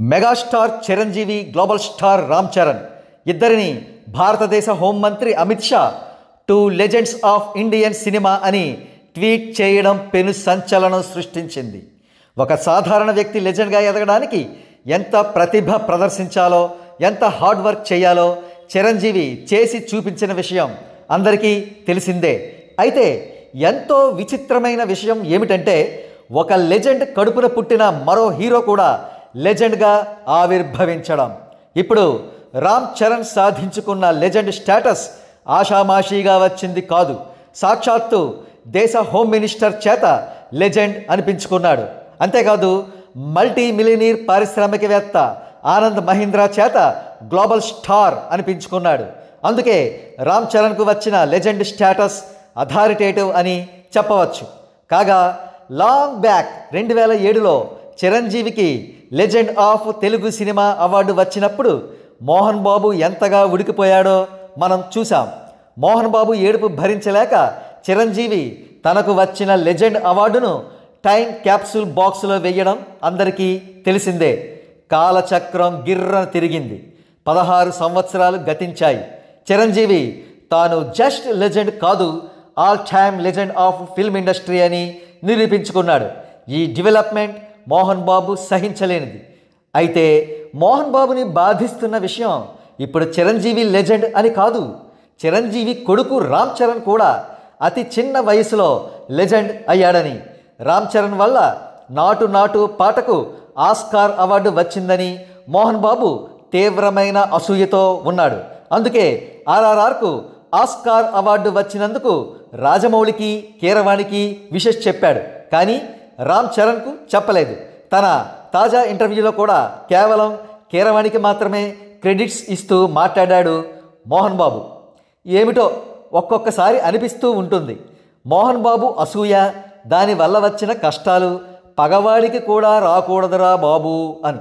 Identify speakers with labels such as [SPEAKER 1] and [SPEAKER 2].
[SPEAKER 1] Megastar Chiranjeevi global star Ram Charan. ఇద్దరిని భారతదేశ హోంమంత్రి Amit Shah two legends of Indian cinema అని tweet చేయడం పెను సంచలనం సృష్టించింది. ఒక సాధారణ వ్యక్తి లెజెండ్గా ఎదగడానికి ఎంత ప్రతిభ ప్రదర్శించాలో ఎంత హార్డ్ వర్క్ చేయాలో చిరంజీవి చేసి చూపించిన విషయం అందరికీ తెలిసిందే. అయితే ఎంతో విచిత్రమైన విషయం ఏమిటంటే ఒక లెజెండ్ కడుపున పుట్టిన మరో హీరో కూడా లెజెండ్గా ఆవిర్భవించడం. ఇప్పుడు రామ్ చరణ్ సాధించుకున్న లెజెండ్ స్టేటస్ ఆషామాషీగా వచ్చింది కాదు. సాక్షాత్తు దేశ హోమ్ మినిస్టర్ చేత లెజెండ్ అనిపించుకున్నాడు. అంతేకాదు మల్టీ మిలినీర్ పారిశ్రామికవేత్త ఆనంద్ మహీంద్రా చేత గ్లోబల్ స్టార్ అనిపించుకున్నాడు. అందుకే రామ్ చరణ్కు వచ్చిన లెజెండ్ స్టేటస్ అథారిటేటివ్ అని చెప్పవచ్చు. కాగా లాంగ్ బ్యాక్ రెండు వేల ఏడులో చిరంజీవికి legend of Telugu cinema award వచ్చినప్పుడు మోహన్ బాబు ఎంతగా ఉడికిపోయాడో మనం చూసాం మోహన్ బాబు ఏడుపు భరించలేక చిరంజీవి తనకు వచ్చిన లెజెండ్ అవార్డును టైం క్యాప్సూల్ బాక్స్లో వేయడం అందరికీ తెలిసిందే. కాలచక్రం గిర్రన తిరిగింది. పదహారు సంవత్సరాలు గతించాయి. చిరంజీవి తాను జస్ట్ లెజెండ్ కాదు all time legend of film industry అని నిరూపించుకున్నాడు. ఈ డెవలప్మెంట్ మోహన్ బాబు సహించలేనిది. అయితే మోహన్ బాబుని బాధిస్తున్న విషయం ఇప్పుడు చిరంజీవి లెజెండ్ అని కాదు. చిరంజీవి కొడుకు రామ్ చరణ్ కూడా అతి చిన్న వయసులో లెజెండ్ అయ్యాడని. రామ్ చరణ్ వల్ల నాటు నాటు పాటకు ఆస్కార్ అవార్డు వచ్చిందని మోహన్ బాబు తీవ్రమైన అసూయతో ఉన్నాడు. అందుకే ఆర్ఆర్ఆర్కు ఆస్కార్ అవార్డు వచ్చినందుకు రాజమౌళికి కీరవాణికి విషెస్ చెప్పాడు. కానీ రామ్ చరణ్కు చెప్పలేదు. తన తాజా ఇంటర్వ్యూలో కూడా కేవలం కీరవాణికి మాత్రమే క్రెడిట్స్ ఇస్తూ మాట్లాడాడు మోహన్ బాబు. ఏమిటో ఒక్కొక్కసారి అనిపిస్తూ ఉంటుంది. మోహన్ బాబు అసూయ దానివల్ల వచ్చిన కష్టాలు పగవాడికి కూడా రాకూడదురా బాబు అని.